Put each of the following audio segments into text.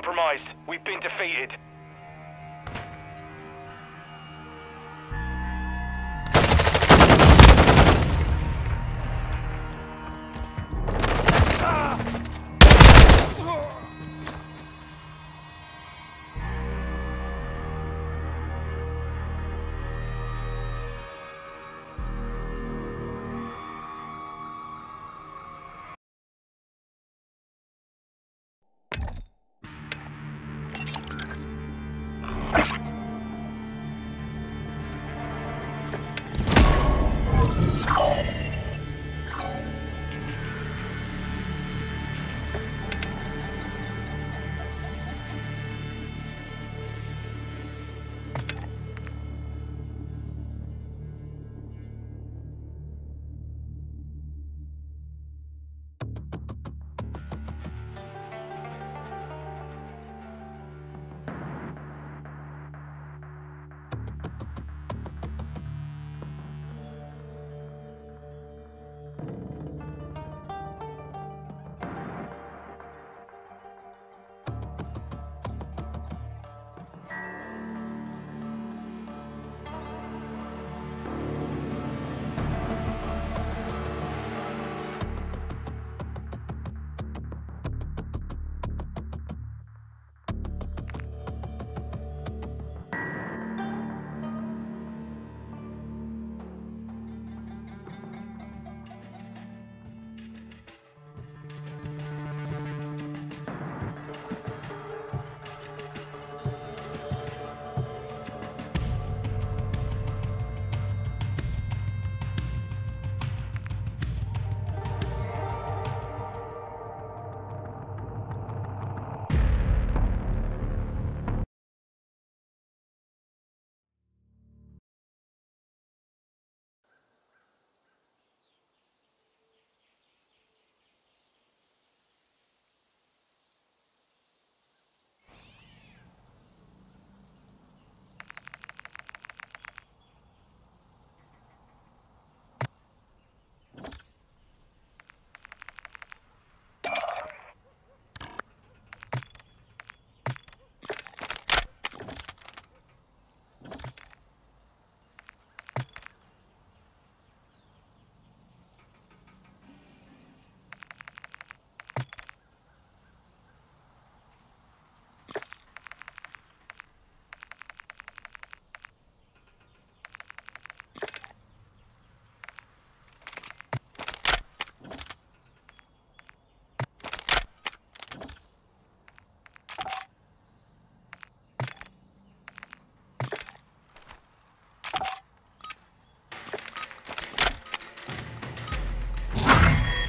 compromised. We've been defeated.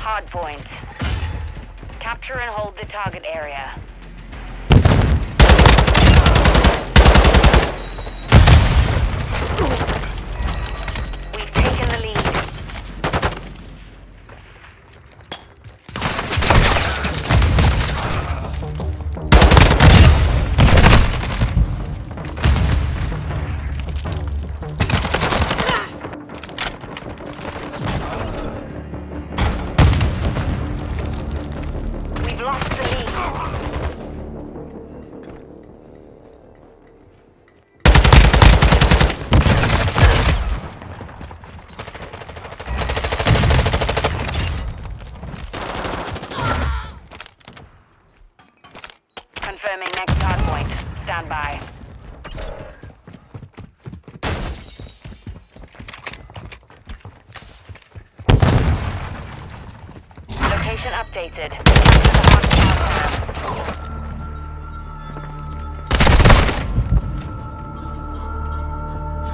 Hardpoint. Capture and hold the target area. Location updated.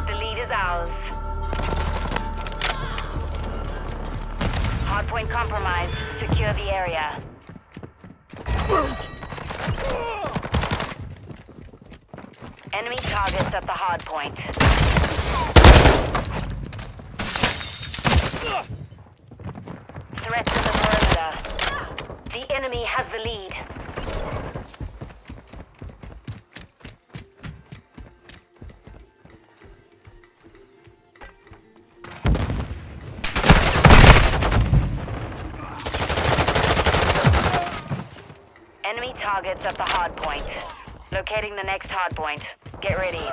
The lead is ours. Hardpoint compromised. Secure the area. Enemy targets at the hardpoint. Threat to the The enemy has the lead. Enemy targets at the hard point. Locating the next hard point. Get ready.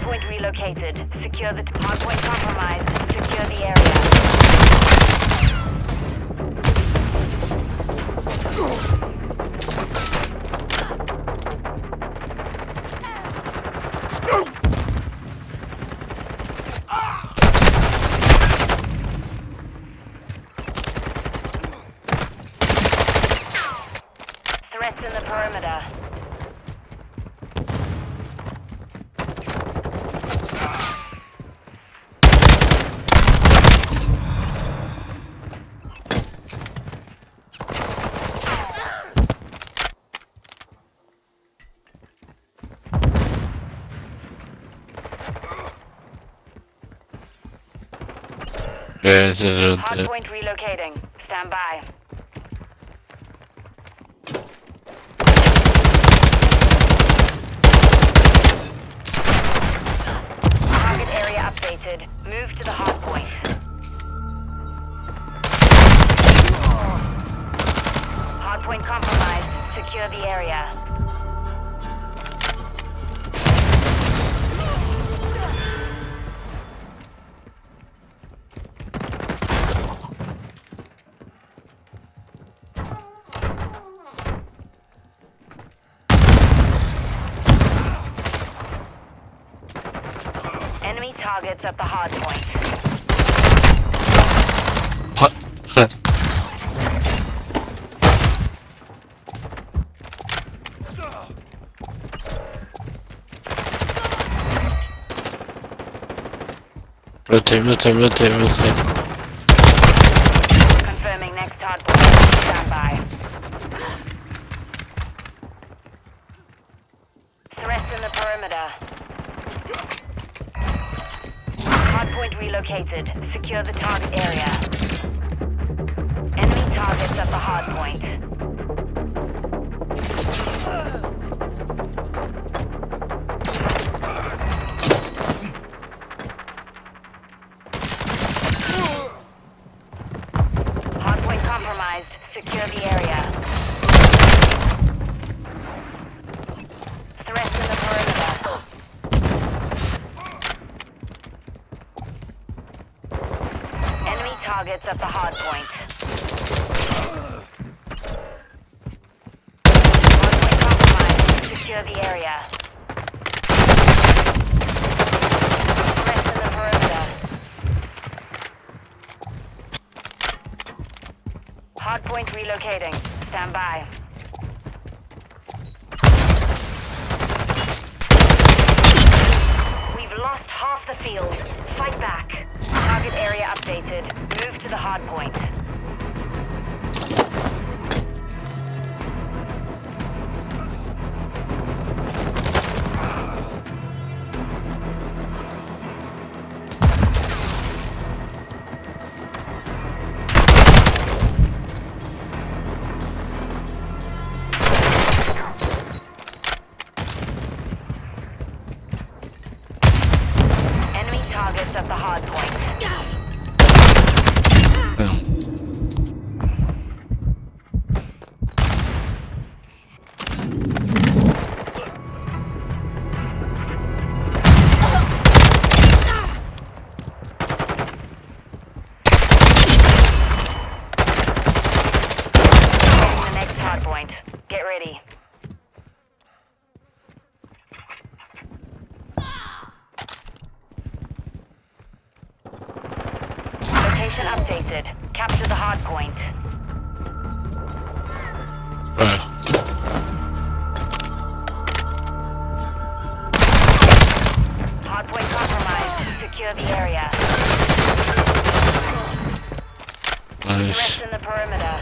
Hardpoint relocated. Secure the hardpoint compromised. Secure the area. Threats in the perimeter. Yes, yes, yes. Hardpoint relocating. Stand by. Target area updated. Move to the hardpoint. Hardpoint compromised. Secure the area. Targets at the hardpoint. What? rotate, rotate, rotate, rotate. Secure the area. Hardpoint relocating. Stand by. We've lost half the field. Fight back. Target area updated. Move to the hardpoint. Location updated. Capture the hardpoint. Right. Hardpoint compromised. Secure the area. Nice. Threats in the perimeter.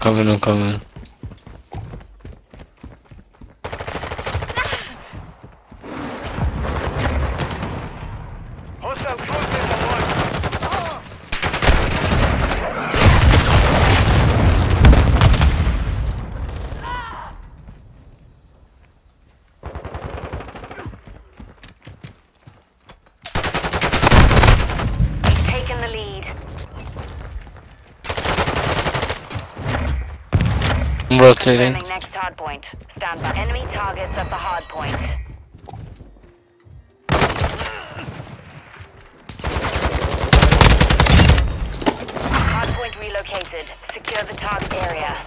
Coming, I'm coming. Rotating. Next hard point. Stand by. Enemy targets at the hard point. Hard point relocated. Secure the target area.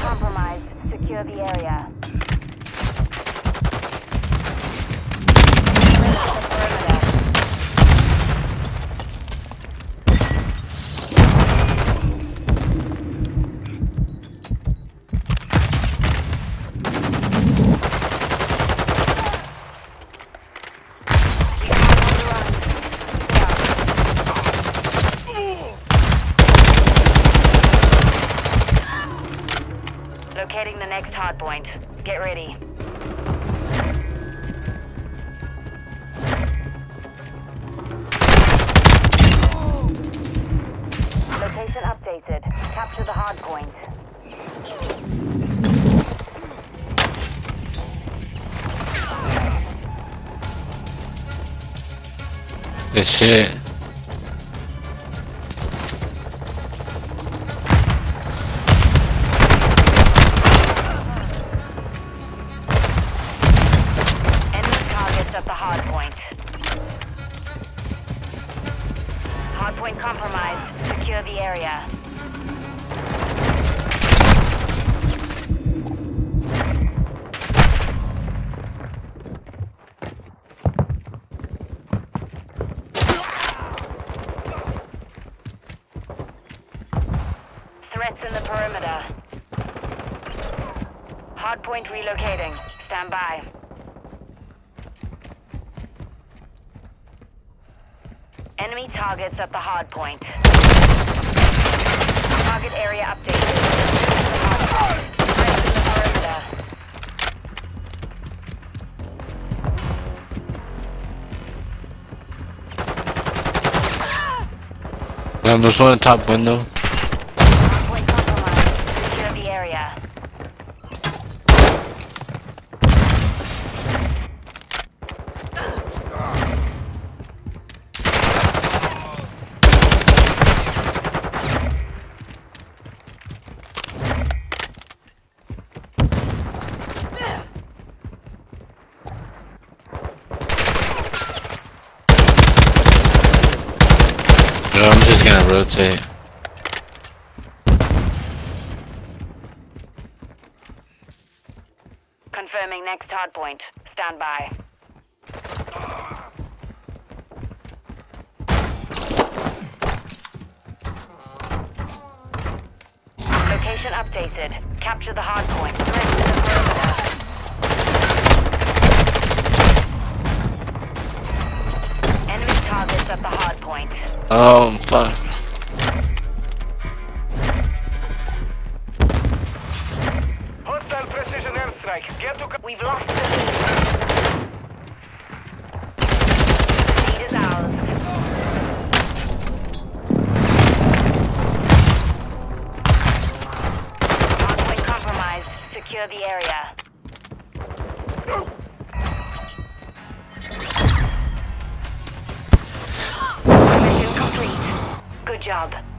Compromised. Secure the area. Perimeter. Locating the next hard point. Get ready. Location updated. Capture the hard point. Good shit. Threats in the perimeter. Hard point relocating. Stand by. Enemy targets at the hardpoint. Target area updated. Point. Threats in the top window. Hard point compromised. Secure the area. No, I'm just gonna rotate. Confirming next hard point. Stand by. Location updated. Capture the hard point. At the hard point. Oh, fuck. Job.